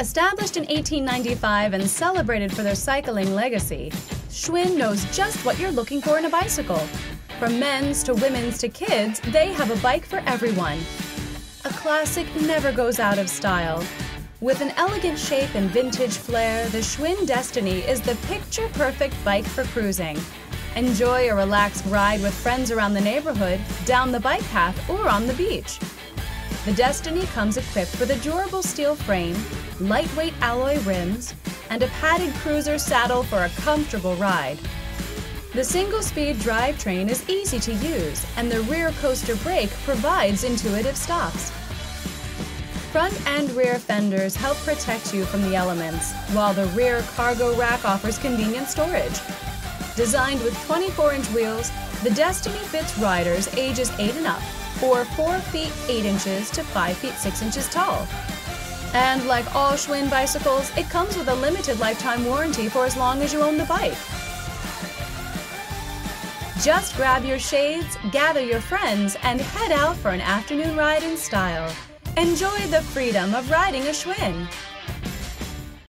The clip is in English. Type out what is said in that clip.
Established in 1895 and celebrated for their cycling legacy, Schwinn knows just what you're looking for in a bicycle. From men's to women's to kids, they have a bike for everyone. A classic never goes out of style. With an elegant shape and vintage flair, the Schwinn Destiny is the picture-perfect bike for cruising. Enjoy a relaxed ride with friends around the neighborhood, down the bike path, or on the beach. The Destiny comes equipped with a durable steel frame, lightweight alloy rims, and a padded cruiser saddle for a comfortable ride. The single-speed drivetrain is easy to use, and the rear coaster brake provides intuitive stops. Front and rear fenders help protect you from the elements, while the rear cargo rack offers convenient storage. Designed with 24-inch wheels, the Destiny fits riders ages 8 and up, or 4 feet 8 inches to 5 feet 6 inches tall. And like all Schwinn bicycles, it comes with a limited lifetime warranty for as long as you own the bike. Just grab your shades, gather your friends, and head out for an afternoon ride in style. Enjoy the freedom of riding a Schwinn.